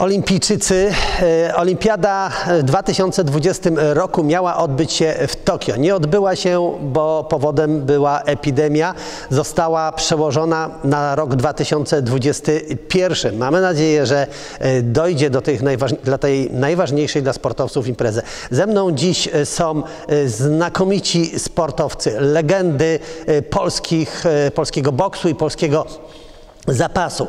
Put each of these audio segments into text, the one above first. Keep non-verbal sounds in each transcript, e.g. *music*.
Olimpijczycy, e, Olimpiada w 2020 roku miała odbyć się w Tokio. Nie odbyła się, bo powodem była epidemia. Została przełożona na rok 2021. Mamy nadzieję, że e, dojdzie do tych dla tej najważniejszej dla sportowców imprezy. Ze mną dziś e, są znakomici sportowcy, legendy polskich, polskiego boksu i polskiego zapasu.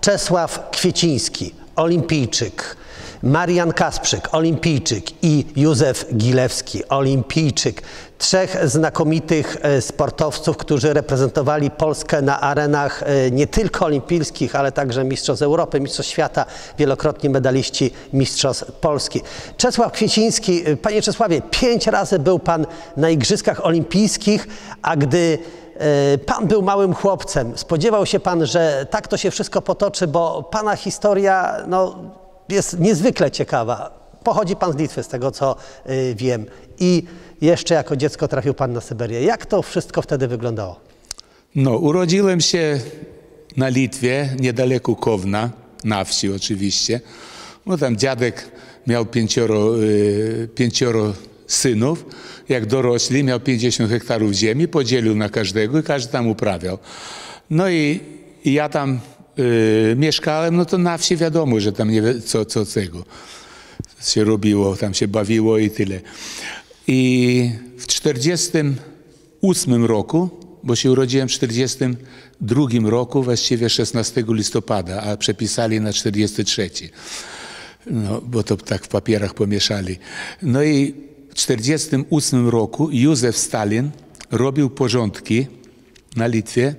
Czesław Kwieciński, olimpijczyk, Marian Kasprzyk, olimpijczyk i Józef Gilewski, olimpijczyk. Trzech znakomitych e, sportowców, którzy reprezentowali Polskę na arenach e, nie tylko olimpijskich, ale także Mistrzostw Europy, Mistrzostw Świata, wielokrotni medaliści Mistrzostw Polski. Czesław Kwieciński, e, panie Czesławie, pięć razy był pan na Igrzyskach Olimpijskich, a gdy Pan był małym chłopcem. Spodziewał się pan, że tak to się wszystko potoczy, bo pana historia no, jest niezwykle ciekawa. Pochodzi pan z Litwy, z tego co y, wiem. I jeszcze jako dziecko trafił pan na Syberię. Jak to wszystko wtedy wyglądało? No, urodziłem się na Litwie, niedaleko Kowna, na wsi oczywiście. No tam dziadek miał pięcioro, y, pięcioro synów. Jak dorośli, miał 50 hektarów ziemi, podzielił na każdego i każdy tam uprawiał. No i, i ja tam y, mieszkałem, no to na wsi wiadomo, że tam nie co, co tego się robiło, tam się bawiło i tyle. I w 48 roku, bo się urodziłem w 42 roku, właściwie 16 listopada, a przepisali na 43. No, bo to tak w papierach pomieszali. No i 1948 roku Józef Stalin robił porządki na Litwie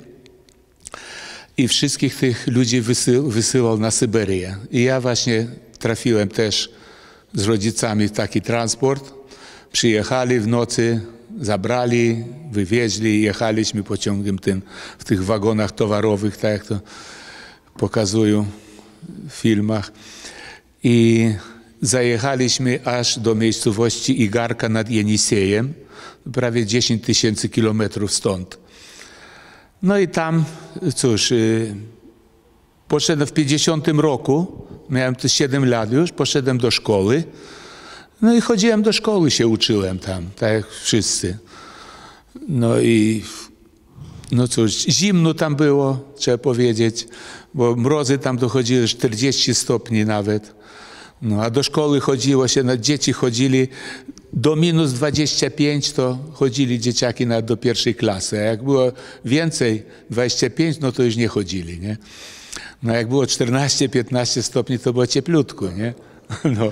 i wszystkich tych ludzi wysyłał na Syberię. I ja właśnie trafiłem też z rodzicami w taki transport. Przyjechali w nocy, zabrali, wywieźli, jechaliśmy pociągiem tym w tych wagonach towarowych, tak jak to pokazują w filmach. I zajechaliśmy aż do miejscowości Igarka nad Jenisiejem, prawie 10 tysięcy kilometrów stąd. No i tam, cóż, y, poszedłem w 50 roku, miałem tu 7 lat już, poszedłem do szkoły. No i chodziłem do szkoły, się uczyłem tam, tak jak wszyscy. No i no cóż, zimno tam było, trzeba powiedzieć, bo mrozy tam dochodziły 40 stopni nawet. No, a do szkoły chodziło się, no, dzieci chodzili do minus 25, to chodzili dzieciaki nawet do pierwszej klasy. A jak było więcej, 25, no to już nie chodzili, nie? No jak było 14-15 stopni, to było cieplutko, nie? *laughs* No.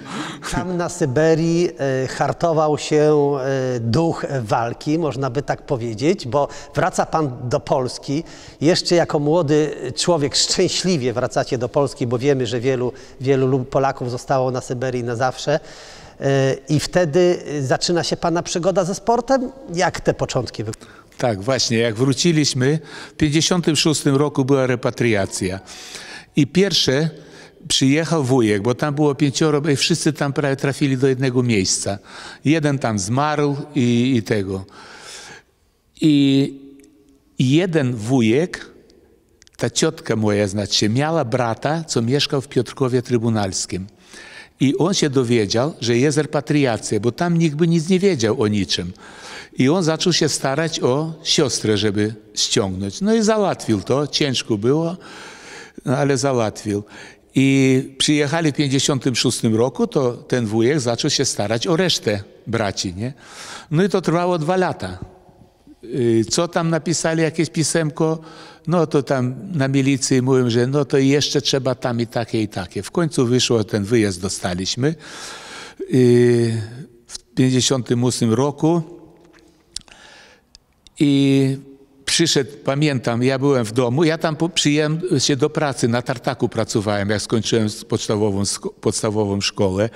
Tam na Syberii e, hartował się e, duch walki, można by tak powiedzieć, bo wraca pan do Polski. Jeszcze jako młody człowiek szczęśliwie wracacie do Polski, bo wiemy, że wielu, wielu Polaków zostało na Syberii na zawsze. E, I wtedy zaczyna się pana przygoda ze sportem. Jak te początki wyglądają? Tak, właśnie. Jak wróciliśmy, w 1956 roku była repatriacja. I pierwsze przyjechał wujek, bo tam było pięcioro, i wszyscy tam prawie trafili do jednego miejsca. Jeden tam zmarł i, i tego. I jeden wujek, ta ciotka moja, znaczy, miała brata, co mieszkał w Piotrkowie Trybunalskim. I on się dowiedział, że jest repatriacja, bo tam nikt by nic nie wiedział o niczym. I on zaczął się starać o siostrę, żeby ściągnąć. No i załatwił to, ciężko było, no ale załatwił. I przyjechali w 56 roku, to ten wujek zaczął się starać o resztę braci, nie? No i to trwało dwa lata. Y, co tam napisali, jakieś pisemko, no to tam na milicji mówią, że no to jeszcze trzeba tam i takie i takie. W końcu wyszło, ten wyjazd dostaliśmy. Y, w 58 roku i przyszedł, pamiętam, ja byłem w domu, ja tam przyjąłem się do pracy, na tartaku pracowałem, jak skończyłem podstawową, podstawową szkołę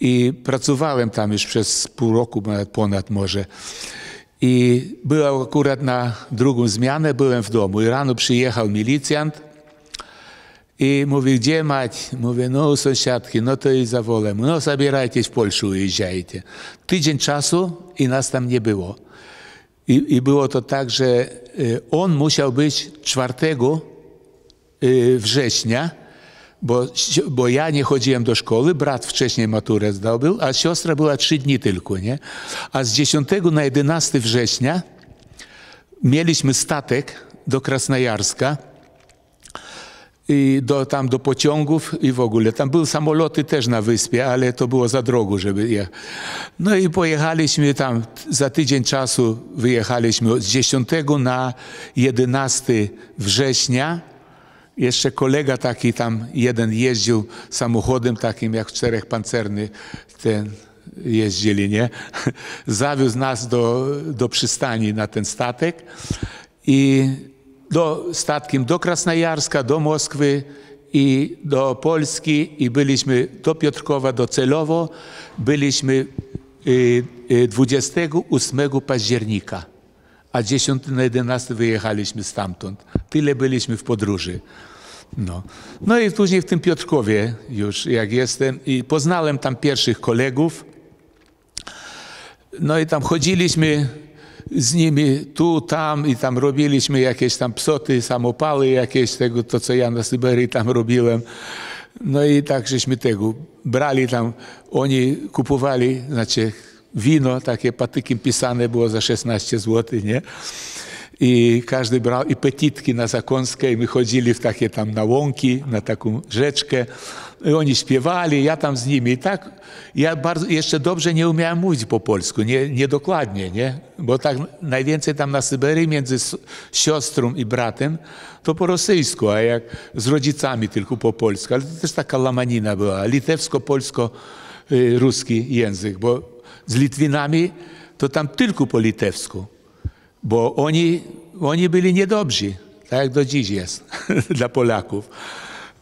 i pracowałem tam już przez pół roku, ponad może. I byłem akurat na drugą zmianę, byłem w domu i rano przyjechał milicjant i mówi, gdzie mać? Mówię, no u sąsiadki, no to i zawolę. No zabierajcie w Polskę, ujeżdżajcie. Tydzień czasu i nas tam nie było. I, I, było to tak, że y, on musiał być 4 y, września, bo, bo ja nie chodziłem do szkoły, brat wcześniej maturę zdobył, a siostra była trzy dni tylko, nie? A z 10 na 11 września mieliśmy statek do Krasnojarska i do, tam do pociągów i w ogóle. Tam były samoloty też na wyspie, ale to było za drogo, żeby je. No i pojechaliśmy tam, za tydzień czasu wyjechaliśmy z 10 na 11 września. Jeszcze kolega taki tam, jeden jeździł samochodem takim jak czterech pancerny, ten jeździli, nie? *laughs* Zawiózł nas do, do przystani na ten statek i do, statkiem do Krasnojarska, do Moskwy i do Polski i byliśmy do Piotrkowa docelowo. Byliśmy y, y, 28 października, a 10 na 11 wyjechaliśmy stamtąd. Tyle byliśmy w podróży. No. no i później w tym Piotrkowie już jak jestem i poznałem tam pierwszych kolegów. No i tam chodziliśmy z nimi tu, tam i tam robiliśmy jakieś tam psoty, samopały jakieś tego, to co ja na Syberii tam robiłem. No i tak żeśmy tego brali tam, oni kupowali, znaczy wino, takie patykiem pisane było za 16 zł, nie? I każdy brał i petitki na zakąskę i my chodzili w takie tam na łąki, na taką rzeczkę. Oni śpiewali, ja tam z nimi. I tak ja bardzo, jeszcze dobrze nie umiałem mówić po polsku, nie, niedokładnie, nie? Bo tak najwięcej tam na Syberii między siostrą i bratem to po rosyjsku, a jak z rodzicami tylko po polsku. Ale to też taka lamanina była, litewsko-polsko-ruski język, bo z Litwinami to tam tylko po litewsku bo oni, oni byli niedobrzy, tak jak do dziś jest *laughs* dla Polaków.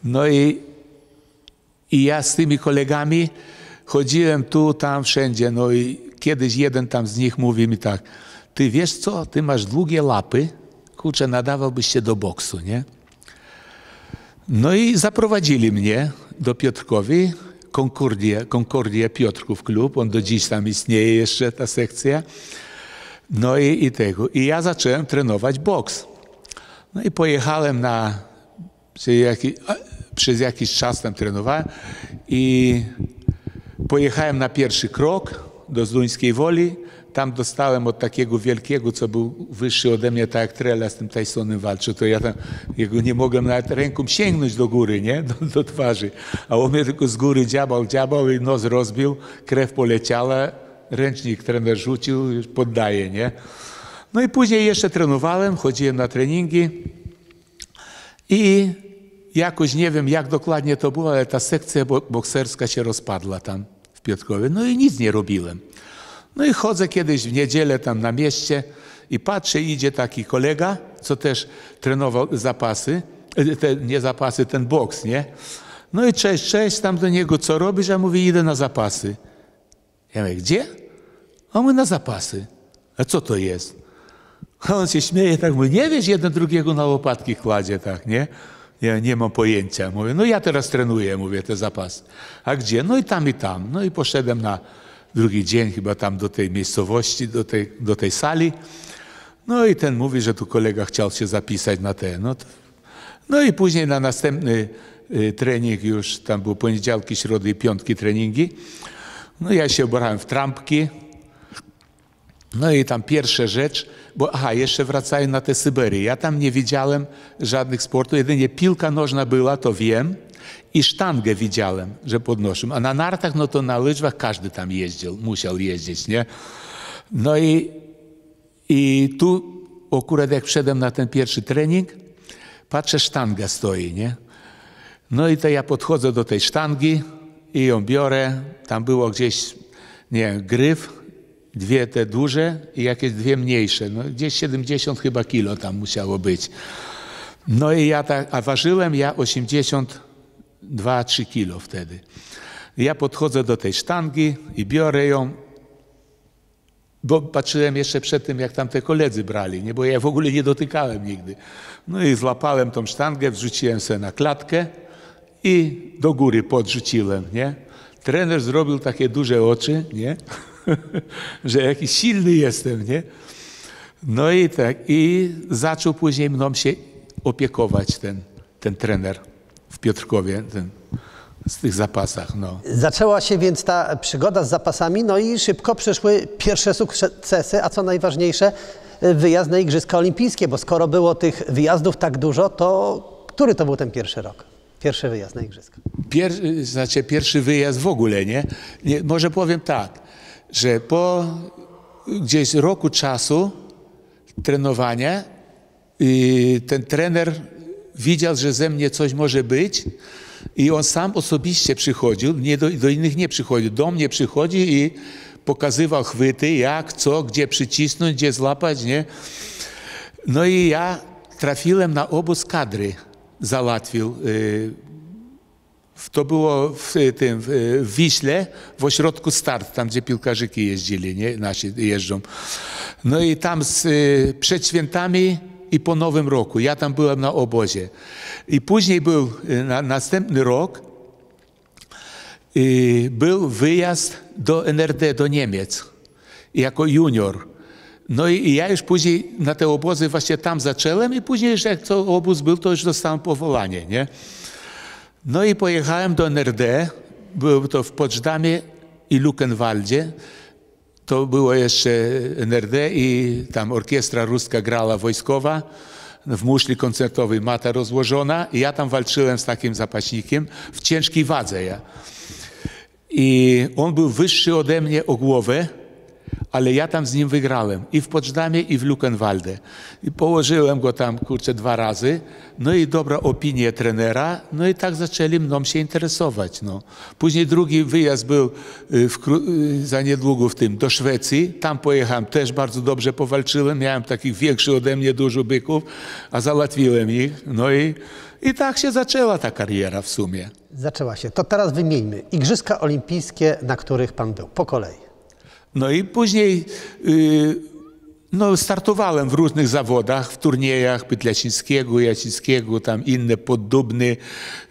No i, i ja z tymi kolegami chodziłem tu, tam, wszędzie. No i kiedyś jeden tam z nich mówi mi tak, ty wiesz co, ty masz długie lapy, kurczę, nadawałbyś się do boksu, nie? No i zaprowadzili mnie do Piotrkowi, Concordia, Concordia Piotrków Klub, on do dziś tam istnieje jeszcze ta sekcja. No i, i tego. I ja zacząłem trenować boks. No i pojechałem na, a, przez jakiś czas tam trenowałem i pojechałem na pierwszy krok do Zduńskiej Woli. Tam dostałem od takiego wielkiego, co był wyższy ode mnie, tak jak Trela z tym Tysonem walczył, to ja tam jego nie mogłem nawet ręką sięgnąć do góry, nie? Do, do twarzy. A on mnie tylko z góry dziabał, dziabał i nos rozbił, krew poleciała, ręcznik trener rzucił, poddaje, nie? No i później jeszcze trenowałem, chodziłem na treningi i jakoś nie wiem, jak dokładnie to było, ale ta sekcja bo- bokserska się rozpadła tam w Piotrkowie. No i nic nie robiłem. No i chodzę kiedyś w niedzielę tam na mieście i patrzę, idzie taki kolega, co też trenował zapasy, e, te, nie zapasy, ten boks, nie? No i cześć, cześć, tam do niego, co robisz? A mówi, idę na zapasy. Ja mówię, gdzie? A my na zapasy. A co to jest? A on się śmieje, tak mówi, nie wiesz, jeden drugiego na łopatki kładzie, tak, nie? Ja nie mam pojęcia. Mówię, no ja teraz trenuję, mówię, te zapasy. A gdzie? No i tam, i tam. No i poszedłem na drugi dzień chyba tam do tej miejscowości, do tej, do tej sali. No i ten mówi, że tu kolega chciał się zapisać na te. No, to, no i później na następny y, trening już, tam były poniedziałki, środy i piątki treningi. No ja się ubrałem w trampki. No i tam pierwsza rzecz, bo aha, jeszcze wracając na tę Syberię. Ja tam nie widziałem żadnych sportów, jedynie piłka nożna była, to wiem. I sztangę widziałem, że podnoszą. A na nartach, no to na łyżwach każdy tam jeździł, musiał jeździć, nie? No i, i tu akurat jak wszedłem na ten pierwszy trening, patrzę, sztanga stoi, nie? No i to ja podchodzę do tej sztangi i ją biorę. Tam było gdzieś, nie wiem, gryf, dwie te duże i jakieś dwie mniejsze. No gdzieś 70 chyba kilo tam musiało być. No i ja tak, a ważyłem ja 82-3 kilo wtedy. Ja podchodzę do tej sztangi i biorę ją, bo patrzyłem jeszcze przed tym, jak tam te koledzy brali, nie? bo ja w ogóle nie dotykałem nigdy. No i złapałem tą sztangę, wrzuciłem sobie na klatkę i do góry podrzuciłem, nie? Trener zrobił takie duże oczy, nie? *laughs* że jakiś silny jestem, nie? No i tak, i zaczął później mną się opiekować ten, ten trener w Piotrkowie, ten, z tych zapasach. No. Zaczęła się więc ta przygoda z zapasami, no i szybko przyszły pierwsze sukcesy, a co najważniejsze, wyjazd na Igrzyska Olimpijskie, bo skoro było tych wyjazdów tak dużo, to który to był ten pierwszy rok? Pierwszy wyjazd na Igrzyska. Pier, znaczy pierwszy wyjazd w ogóle, nie? nie? Może powiem tak, że po gdzieś roku czasu trenowania i ten trener widział, że ze mnie coś może być i on sam osobiście przychodził, nie do, do innych nie przychodził, do mnie przychodzi i pokazywał chwyty, jak, co, gdzie przycisnąć, gdzie złapać, nie? No i ja trafiłem na obóz kadry, załatwił. Y, To było w tym w Wiśle, w ośrodku start, tam gdzie piłkarzyki jeździli, nie? nasi jeżdżą. No i tam z, y, przed świętami i po Nowym Roku. Ja tam byłem na obozie. I później był y, na, następny rok, y, był wyjazd do NRD, do Niemiec, jako junior. No i, i ja już później na te obozy właśnie tam zacząłem i później, że jak to obóz był, to już dostałem powołanie, nie? No i pojechałem do NRD, było to w Poczdamie i Luckenwaldzie. To było jeszcze NRD i tam orkiestra ruska grała wojskowa, w muszli koncertowej mata rozłożona i ja tam walczyłem z takim zapaśnikiem w ciężkiej wadze ja. I on był wyższy ode mnie o głowę, ale ja tam z nim wygrałem i w Poczdamie, i w Luckenwalde. I położyłem go tam, kurczę, dwa razy. No i dobra opinia trenera, no i tak zaczęli mną się interesować. No. Później drugi wyjazd był y, w, y, za niedługo w tym, do Szwecji. Tam pojechałem, też bardzo dobrze powalczyłem. Miałem takich większych ode mnie dużo byków, a załatwiłem ich. No i, i tak się zaczęła ta kariera w sumie. Zaczęła się. To teraz wymieńmy. Igrzyska Olimpijskie, na których Pan był, po kolei. No i później y, no, startowałem w różnych zawodach, w turniejach Pytleśnickiego, Jacińskiego, tam inne Poddubny,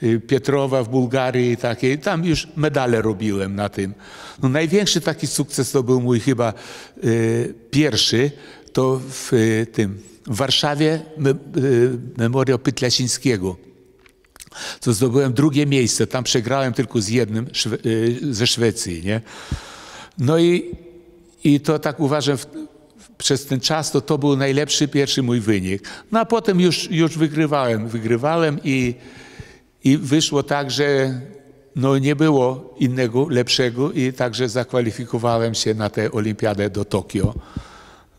y, Pietrowa w Bułgarii, takie. Tam już medale robiłem na tym. No, największy taki sukces to był mój chyba y, pierwszy, to w tym w Warszawie me, Memoriał Pytleśnickiego. To zdobyłem drugie miejsce. Tam przegrałem tylko z jednym ze Szwecji, nie? No i, i to tak uważam, w, przez ten czas to to był najlepszy pierwszy mój wynik. No a potem już, już wygrywałem, wygrywałem i, i wyszło tak, że no nie było innego lepszego i także zakwalifikowałem się na tę olimpiadę do Tokio.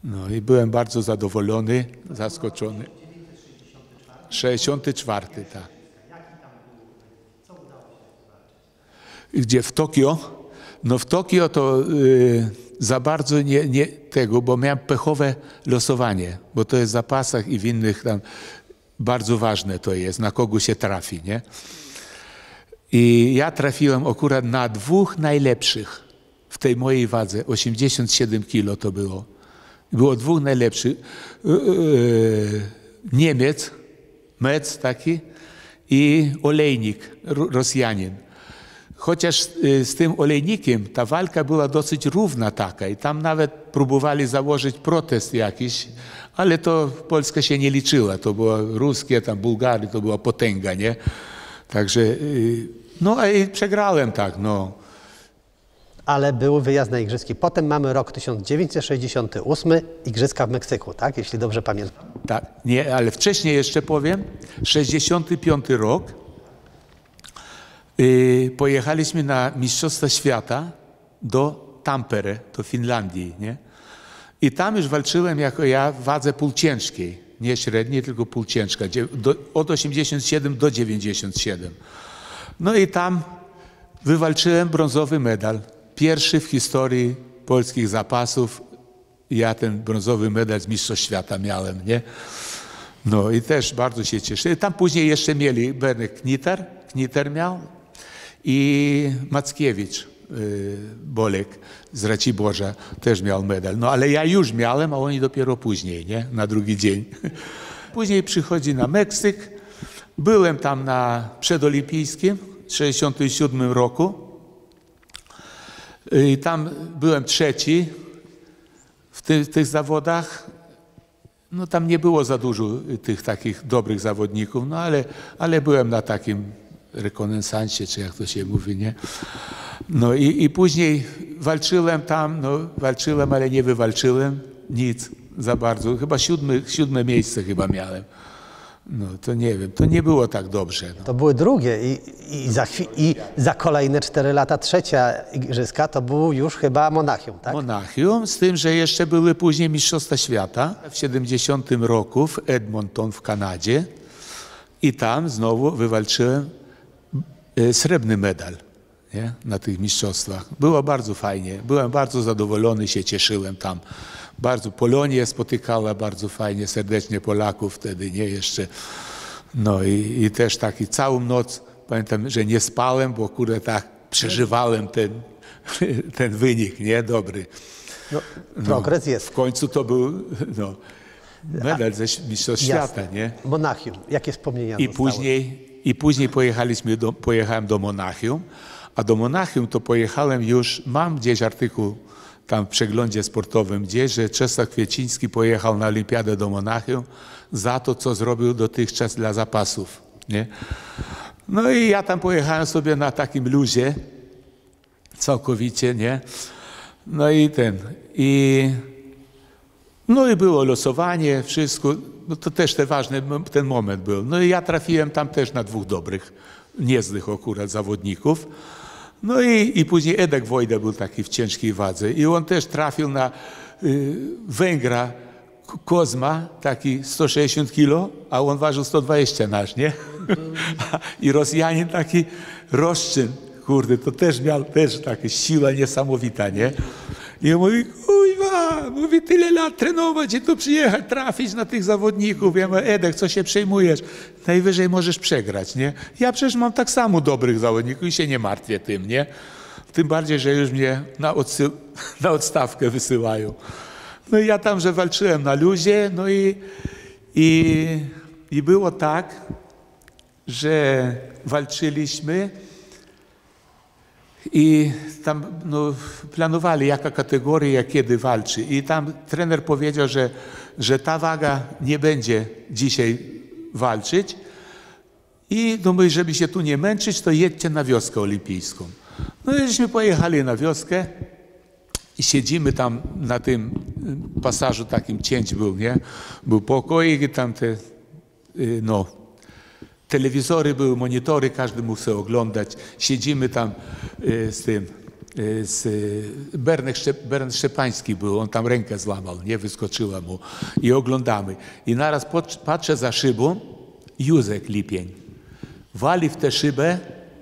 No i byłem bardzo zadowolony, zaskoczony. 64, tak. Gdzie w Tokio? No w Tokio to y, za bardzo nie, nie tego, bo miałem pechowe losowanie, bo to jest w zapasach i w innych tam bardzo ważne to jest, na kogo się trafi, nie? I ja trafiłem akurat na dwóch najlepszych w tej mojej wadze. 87 kilo to było. Było dwóch najlepszych. Yy, yy, Niemiec, Mec taki i olejnik, Ro- Rosjanin. Chociaż y, z tym olejnikiem ta walka była dosyć równa taka i tam nawet próbowali założyć protest jakiś, ale to Polska się nie liczyła. To było ruskie, tam Bułgary, to była potęga, nie? Także, y, no i przegrałem tak, no. Ale był wyjazd na Igrzyski. Potem mamy rok 1968, Igrzyska w Meksyku, tak? Jeśli dobrze pamiętam. Tak, nie, ale wcześniej jeszcze powiem, 65 rok, pojechaliśmy na Mistrzostwa Świata do Tampere, do Finlandii, nie? I tam już walczyłem jako ja w wadze półciężkiej, nie średniej, tylko półciężka, od 87 do 97. No i tam wywalczyłem brązowy medal, pierwszy w historii polskich zapasów. Ja ten brązowy medal z Mistrzostw Świata miałem, nie? No i też bardzo się cieszę. Tam później jeszcze mieli Bernek Knitar, Knitar miał i Mackiewicz, y, Bolek z Raciborza też miał medal. No ale ja już miałem, a oni dopiero później, nie? Na drugi dzień. *laughs* Później przychodzi na Meksyk. Byłem tam na przedolimpijskim w 67 roku. I tam byłem trzeci w ty, tych zawodach. No tam nie było za dużo tych takich dobrych zawodników, no ale, ale byłem na takim rekonesansie, czy jak to się mówi, nie? No i, i później walczyłem tam, no walczyłem, ale nie wywalczyłem nic za bardzo. Chyba siódme, siódme miejsce chyba miałem. No to nie wiem, to nie było tak dobrze. No. To były drugie i, i, za, i za kolejne cztery lata trzecia igrzyska to był już chyba Monachium, tak? Monachium, z tym, że jeszcze były później Mistrzostwa Świata w 70 roku w Edmonton w Kanadzie i tam znowu wywalczyłem srebrny medal nie? na tych mistrzostwach. Było bardzo fajnie, byłem bardzo zadowolony, się cieszyłem tam. Bardzo Polonia spotykała bardzo fajnie, serdecznie Polaków wtedy, nie jeszcze. No i, i też taki całą noc, pamiętam, że nie spałem, bo kurde tak przeżywałem ten, *laughs* ten wynik, nie? Dobry. No, progres W jest. końcu to był no, medal ze Mistrzostw Świata, nie? Monachium. Jakie wspomnienia I zostały? później, I później pojechaliśmy do, pojechałem do Monachium, a do Monachium to pojechałem już, mam gdzieś artykuł tam w przeglądzie sportowym gdzieś, że Czesław Kwieciński pojechał na Olimpiadę do Monachium za to, co zrobił dotychczas dla zapasów. Nie? No i ja tam pojechałem sobie na takim luzie, całkowicie, nie? No i ten, i no i było losowanie, wszystko, no to też ten ważny ten moment był. No i ja trafiłem tam też na dwóch dobrych, niezłych akurat zawodników. No i, i później Edek Wojda był taki w ciężkiej wadze i on też trafił na y, Węgra Kozma, taki 160 kilo, a on ważył 120 nasz, nie? *laughs* I Rosjanin taki Roszczyn, kurde, to też miał też taka siła niesamowita, nie? I on mówi, kurwa, mówi, tyle lat trenować i tu przyjechać, trafić na tych zawodników. Ja mówię, Edek, co się przejmujesz? Najwyżej możesz przegrać, nie? Ja przecież mam tak samo dobrych zawodników i się nie martwię tym, nie? Tym bardziej, że już mnie na, *laughs* na odstawkę wysyłają. No i ja tam, że walczyłem na luzie, no i, i, i było tak, że walczyliśmy i tam no, planowali, jaka kategoria, kiedy walczy. I tam trener powiedział, że, że ta waga nie będzie dzisiaj walczyć. I no żeby się tu nie męczyć, to jedźcie na wioskę olimpijską. No i pojechali na wioskę i siedzimy tam na tym y, pasażu, takim cięć był, nie? Był pokoik i tam te, y, no, telewizory były, monitory, każdy mógł sobie oglądać. Siedzimy tam y, z tym, y, z y, Bernek Szczepański był, on tam rękę złamał, nie wyskoczyła mu i oglądamy. I naraz patrzę za szybą, Józek Lipień wali w tę szybę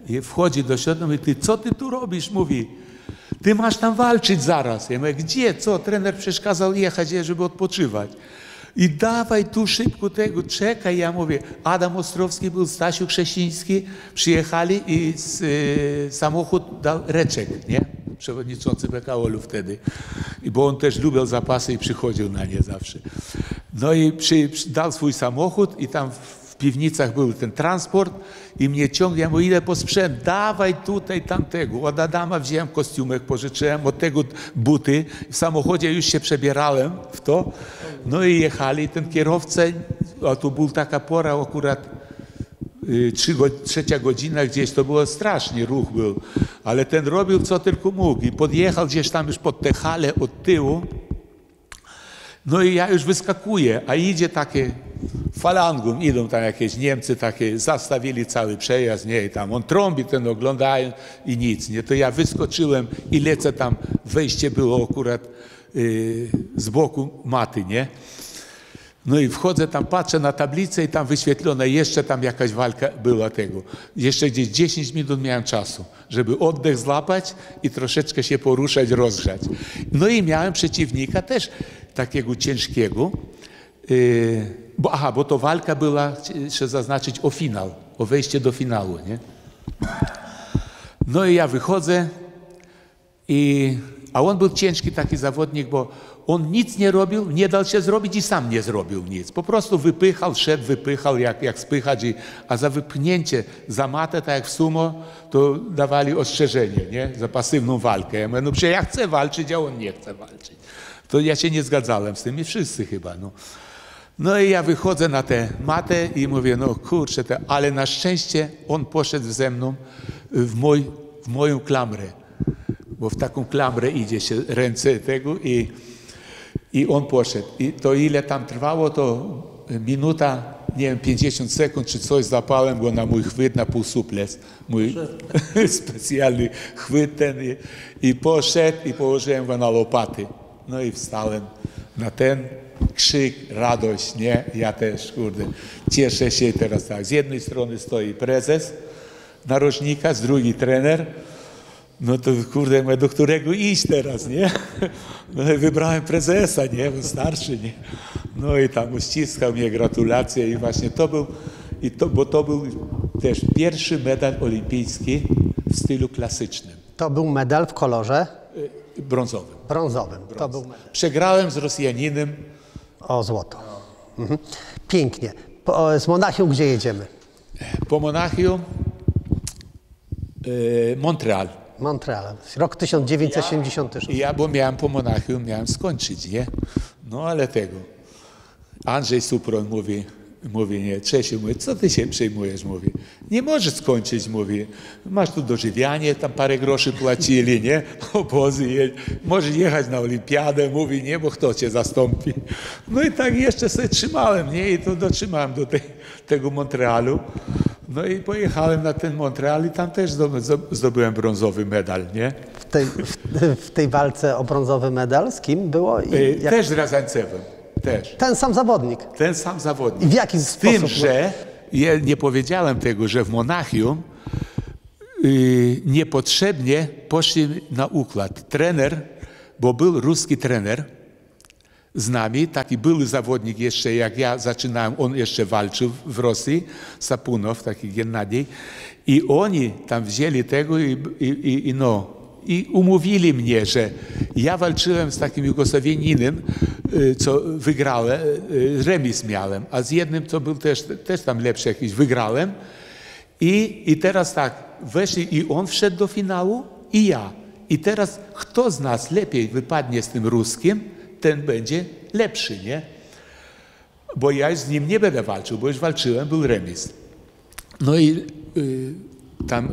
i wchodzi do środka, mówi, ty co ty tu robisz? Mówi, ty masz tam walczyć zaraz. Ja mówię, gdzie, co? Trener przeszkadzał jechać, żeby odpoczywać. I dawaj tu szybko tego, czekaj. Ja mówię, Adam Ostrowski był, Stasiu Krzesiński, przyjechali i z, y, samochód dał Reczek, nie? Przewodniczący PKOL-u wtedy. I bo on też lubił zapasy i przychodził na nie zawsze. No i przy, dał swój samochód i tam piwnicach był ten transport i mnie ciągnie, ja mówię, idę po sprzęt, dawaj tutaj tamtego. Od Adama wziąłem kostiumek, pożyczyłem, od tego buty. W samochodzie już się przebierałem w to. No i jechali, ten kierowca, a tu był taka pora akurat y, trzecia godzina gdzieś, to było strasznie, ruch był. Ale ten robił co tylko mógł i podjechał gdzieś tam już pod te hale od tyłu. No i ja już wyskakuję, a idzie takie falangum, idą tam jakieś Niemcy takie, zastawili cały przejazd, nie, i tam on trąbi, ten oglądają i nic, nie, to ja wyskoczyłem i lecę tam, wejście było akurat y, z boku maty, nie. No i wchodzę tam, patrzę na tablicę i tam wyświetlone, jeszcze tam jakaś walka była tego. Jeszcze gdzieś 10 minut miałem czasu, żeby oddech złapać i troszeczkę się poruszać, rozgrzać. No i miałem przeciwnika też takiego ciężkiego, yy, bo, aha, bo to walka była, chcę zaznaczyć, o finał, o wejście do finału, nie? No i ja wychodzę i, a on był ciężki taki zawodnik, bo on nic nie robił, nie dał się zrobić i sam nie zrobił nic. Po prostu wypychał, szedł, wypychał, jak, jak spychać, i, a za wypchnięcie, za matę, tak jak w sumo, to dawali ostrzeżenie, nie? Za pasywną walkę. Ja mówię, no przecież ja chcę walczyć, a on nie chce walczyć. To ja się nie zgadzałem z tym i wszyscy chyba, no. No i ja wychodzę na tę matę i mówię, no kurczę, te, ale na szczęście on poszedł ze mną w, w moją klamrę, bo w taką klamrę idzie się ręce tego i, i on poszedł. I to ile tam trwało, to minuta, nie wiem, 50 sekund czy coś, zapałem go na mój chwyt, na półsuplec, mój *laughs* specjalny chwyt ten i, i poszedł i położyłem go na łopaty. No i wstałem na ten krzyk, radość, nie? Ja też, kurde, cieszę się teraz tak. Z jednej strony stoi prezes narożnika, z drugiej trener. No to kurde, mówię, do którego iść teraz, nie? *laughs* No wybrałem prezesa, nie? Bo starszy, nie? No i tam uściskał mnie, gratulacje i właśnie to był, i to, bo to był też pierwszy medal olimpijski w stylu klasycznym, To był medal w kolorze y, brązowym. brązowym. To był medal Przegrałem z Rosjaninem o złoto. Mhm. Pięknie. Po, z Monachium gdzie jedziemy? po Monachium, y, Montreal. Montreal. Rok 1976. I ja, bo miałem po Monachium, miałem skończyć, nie? No ale tego. Andrzej Supron mówi, mówi nie, Czesiu, mówi, co ty się przejmujesz, mówi. Nie możesz skończyć, mówi. Masz tu dożywianie, tam parę groszy płacili, nie? *laughs* Obozy, je, możesz jechać na olimpiadę, mówi, nie, bo kto cię zastąpi. No i tak jeszcze sobie trzymałem, nie? I to dotrzymałem do tej, tego Montrealu. No i pojechałem na ten Montreal i tam też zdoby- zdobyłem brązowy medal, nie? W tej, w, w tej walce o brązowy medal z kim było? I Y, jak, Też z Razańcewem, też. ten sam zawodnik. Ten sam zawodnik. I w jaki Z tym, sposób? że ja nie powiedziałem tego, że w Monachium y, niepotrzebnie poszli na układ. Trener, bo był ruski trener z nami, taki były zawodnik jeszcze, jak ja zaczynałem, on jeszcze walczył w Rosji, Sapunow, taki Gennadij. I oni tam wzięli tego i, i, i, i no, i umówili mnie, że ja walczyłem z takim Jugosławieninem, y, co wygrałem, y, remis miałem, a z jednym, co był też, też tam lepszy jakiś, wygrałem. I, I teraz tak, weszli i on wszedł do finału i ja. I teraz kto z nas lepiej wypadnie z tym ruskim, ten będzie lepszy, nie? Bo ja już z nim nie będę walczył, bo już walczyłem, był remis. No i y, tam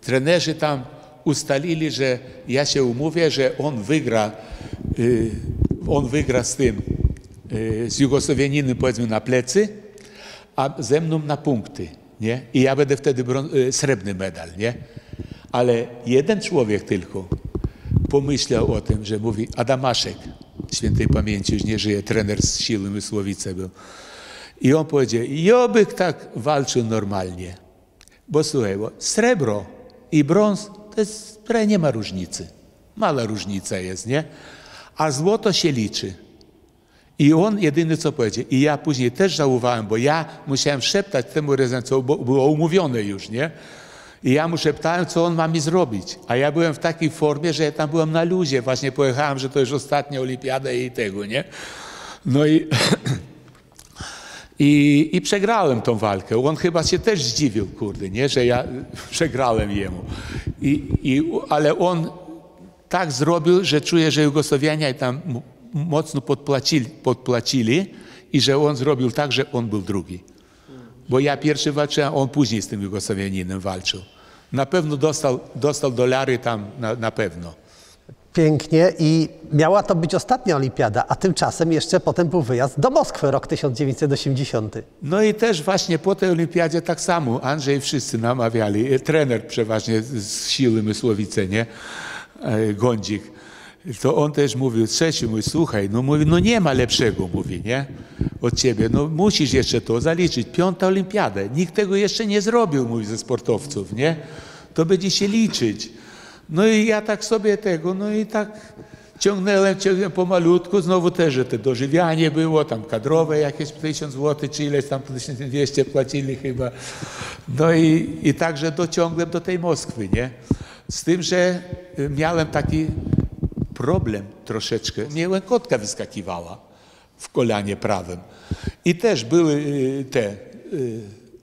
trenerzy tam ustalili, że ja się umówię, że on wygra, y, on wygra z tym, y, z Jugosłowianinem powiedzmy na plecy, a ze mną na punkty, nie? I ja będę wtedy y, srebrny medal, nie? Ale jeden człowiek tylko pomyślał o tym, że mówi Adamaszek, świętej pamięci, już nie żyje, trener z siły Mysłowice był. I on powiedział, Jobych tak walczył normalnie. Bo słuchaj, bo srebro i brąz to jest, nie ma różnicy. Mała różnica jest, nie? A złoto się liczy. I on jedyny co powiedział. I ja później też żałowałem, bo ja musiałem szeptać temu rezydentowi, bo było umówione już, nie? I ja mu szeptałem, co on ma mi zrobić. A ja byłem w takiej formie, że ja tam byłem na luzie. Właśnie pojechałem, że to już ostatnia olimpiada i tego, nie? No i, *clears throat* i, i przegrałem tą walkę. On chyba się też zdziwił, kurde, nie? Że ja *laughs* przegrałem jemu. I, i, ale on tak zrobił, że czuję, że Jugosłowianie tam mocno podpłacili, podpłacili i że on zrobił tak, że on był drugi. Bo ja pierwszy walczyłem, a on później z tym Jugosłowianinem walczył. Na pewno dostał, dostał dolary tam, na, na pewno. Pięknie i miała to być ostatnia olimpiada, a tymczasem jeszcze potem był wyjazd do Moskwy, rok 1980. No i też właśnie po tej olimpiadzie tak samo Andrzej wszyscy namawiali, e, trener przeważnie z- siły Mysłowice, nie? E, Gądzik. To on też mówił, Czesiu, mój słuchaj, no mówi, no nie ma lepszego, mówi, nie? Od ciebie, no musisz jeszcze to zaliczyć, piąta olimpiada. Nikt tego jeszcze nie zrobił, mówi, ze sportowców, nie? To będzie się liczyć. No i ja tak sobie tego, no i tak ciągnąłem, ciągnąłem pomalutku, znowu też, te dożywianie było, tam kadrowe jakieś 1000 zł, czy ileś tam 1200 płacili chyba. No i, i także dociągłem do tej Moskwy, nie? Z tym, że y, miałem taki problem troszeczkę. Mnie łękotka wyskakiwała w kolanie prawym. I też były y, te y,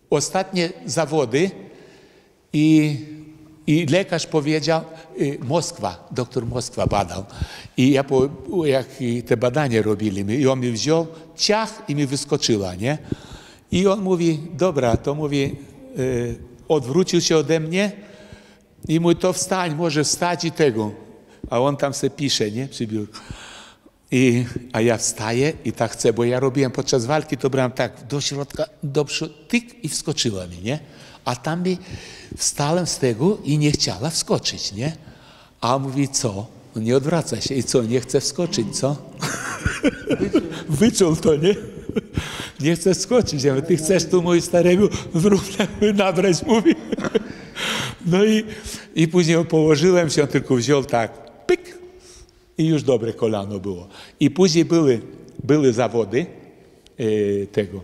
ostatnie zawody i i lekarz powiedział, y, Moskwa, doktor Moskwa badał. I ja po, jak te badania robili, i on mi wziął ciach i mi wyskoczyła, nie? I on mówi, dobra, to mówi, y, odwrócił się ode mnie i mówi, to wstań, może wstać i tego. A on tam se pisze, nie? Przy biurku. I, a ja wstaję i tak chcę, bo ja robiłem podczas walki, to brałem tak do środka, do przodu, tyk i wskoczyła mi, nie? A tam mi wstałem z tego i nie chciała wskoczyć, nie? A mówi, co? Nie odwraca się. I co, nie chce wskoczyć, co? *laughs* Wyczuł to, nie? Nie chce wskoczyć. Ja mówię, ty chcesz tu mój starego wróbla nabrać, mówi. No i, i później położyłem się, tylko wziął tak, pyk, i już dobre kolano było. I później były, były zawody e, tego,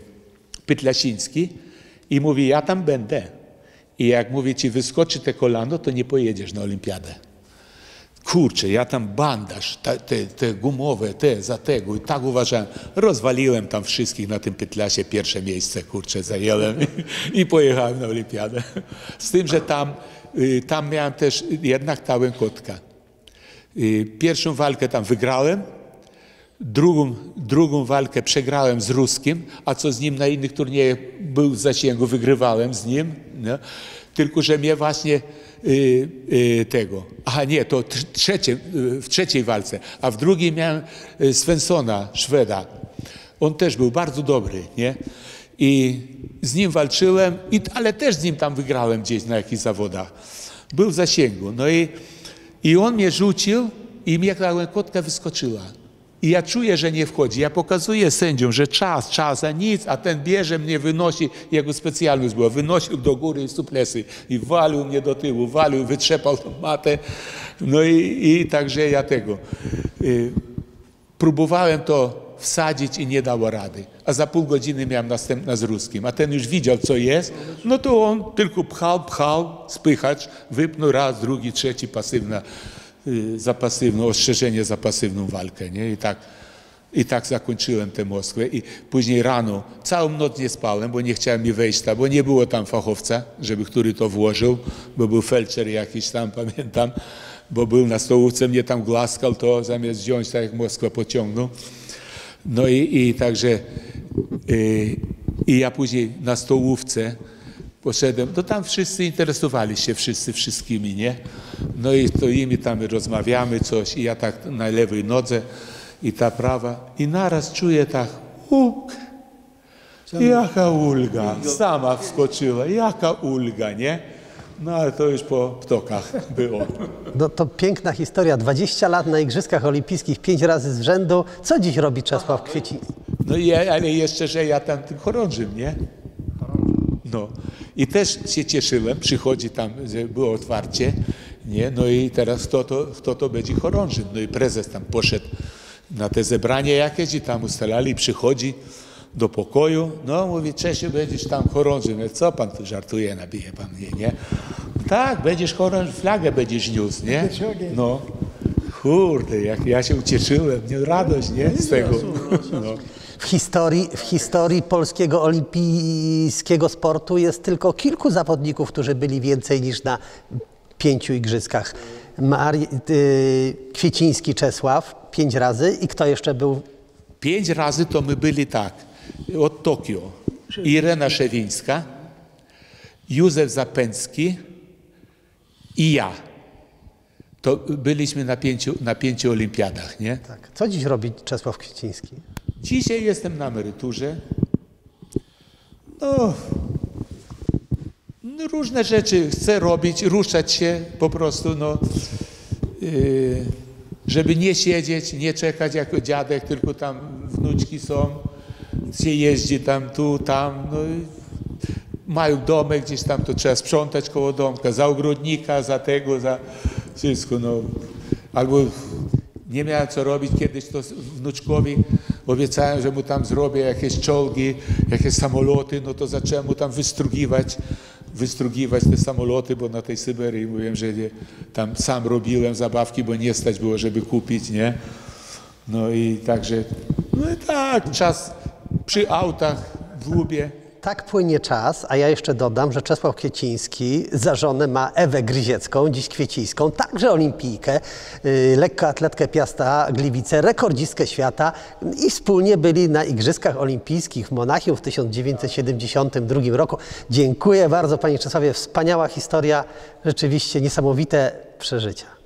Pytlasiński i mówi, ja tam będę. I jak mówi ci wyskoczy te kolano, to nie pojedziesz na olimpiadę. Kurczę, ja tam bandaż, te, te, te gumowe, te, za tego i tak uważałem. Rozwaliłem tam wszystkich na tym pytlasie, pierwsze miejsce, kurczę, zajęłem i, i pojechałem na olimpiadę. Z tym, że tam, y, tam miałem też jednak tałę kotka. Y, Pierwszą walkę tam wygrałem, drugą, drugą walkę przegrałem z Ruskim, a co z nim na innych turniejach był w zasięgu, wygrywałem z nim. Nie? Tylko, że mnie właśnie y, y, tego. Aha, nie, to tr- trzecie, w trzeciej walce, a w drugiej miałem y, Svensona, Szweda. On też był bardzo dobry, nie? I z nim walczyłem, i, ale też z nim tam wygrałem gdzieś na jakichś zawodach. Był w zasięgu. No i, i on mnie rzucił i mnie ta łękotka wyskoczyła. I ja czuję, że nie wchodzi. Ja pokazuję sędziom, że czas, czas, a nic, a ten bierze mnie, wynosi, jego specjalność była, wynosił do góry suplesy i walił mnie do tyłu, walił, wytrzepał tą matę. No i, i także ja tego. Y, próbowałem to wsadzić i nie dało rady. A za pół godziny miałem następna z ruskim. A ten już widział, co jest. No to on tylko pchał, pchał, spychacz, wypnął raz, drugi, trzeci, pasywna, za pasywną, ostrzeżenie za pasywną walkę. Nie? I tak, I tak zakończyłem tę Moskwę. I później rano, całą noc nie spałem, bo nie chciałem mi wejść tam, bo nie było tam fachowca, żeby który to włożył, bo był felczer jakiś tam, *laughs* pamiętam, bo był na stołówce, mnie tam glaskał, to zamiast wziąć, tak jak Moskwa pociągnął. No i, i także y, i ja później na stołówce poszedłem, to tam wszyscy interesowali się, wszyscy wszystkimi, nie? No i stoimy tam i rozmawiamy coś i ja tak na lewej nodze i ta prawa i naraz czuję tak huk, jaka ulga, sama wskoczyła, jaka ulga, nie? No ale to już po ptokach było. No to piękna historia. 20 lat na Igrzyskach Olimpijskich, 5 razy z rzędu. Co dziś robi Czesław Kwieciński? No i, ale jeszcze, że ja tam tym chorążym, nie? No i też się cieszyłem, przychodzi tam, że było otwarcie, nie? No i teraz kto to, kto to będzie chorążym? No i prezes tam poszedł na te zebranie jakieś i tam ustalali, przychodzi do pokoju, no mówi, Czesiu, będziesz tam chorążym. Ja, Co pan tu żartuje, nabije pan mnie, nie? Tak, będziesz chorążym, flagę będziesz niósł, nie? No, kurde, jak ja się ucieszyłem, nie? radość, nie? Z tego. No. *laughs* W historii, w historii polskiego olimpijskiego sportu jest tylko kilku zawodników, którzy byli więcej niż na pięciu igrzyskach. Mari, y, Kwieciński Czesław pięć razy i kto jeszcze był? Pięć razy to my byli tak, od Tokio. Irena Szewińska, Józef Zapęcki i ja. To byliśmy na pięciu, na pięciu olimpiadach, nie? Tak. Co dziś robi Czesław Kwieciński? Dzisiaj jestem na emeryturze. No, no różne rzeczy chcę robić, ruszać się po prostu, no, yy, żeby nie siedzieć, nie czekać jako dziadek, tylko tam wnuczki są, się jeździ tam, tu, tam, no mają domek gdzieś tam, to trzeba sprzątać koło domka, za ogrodnika, za tego, za wszystko, no. Albo nie miałem co robić kiedyś, to wnuczkowi obiecałem, że mu tam zrobię jakieś czołgi, jakieś samoloty, no to zacząłem mu tam wystrugiwać, wystrugiwać te samoloty, bo na tej Syberii mówiłem, że nie, tam sam robiłem zabawki, bo nie stać było, żeby kupić, nie? No i także, no i tak, czas przy autach w Łubie, Tak płynie czas, a ja jeszcze dodam, że Czesław Kwieciński za żonę ma Ewę Gryziecką, dziś Kwiecińską, także olimpijkę, yy, lekkoatletkę Piasta Gliwice, rekordzistkę świata i wspólnie byli na Igrzyskach Olimpijskich w Monachium w 1972 roku. Dziękuję bardzo Panie Czesławie, wspaniała historia, rzeczywiście niesamowite przeżycia.